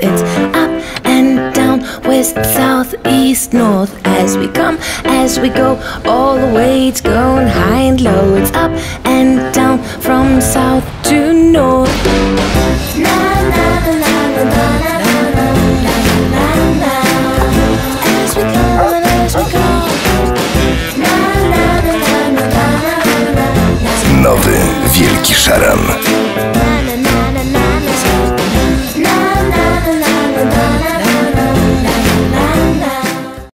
It's up and down, west, south, east, north. As we come, as we go, all the way it's going high and low. It's up and down from south to north. Nowy Wielki Sharan.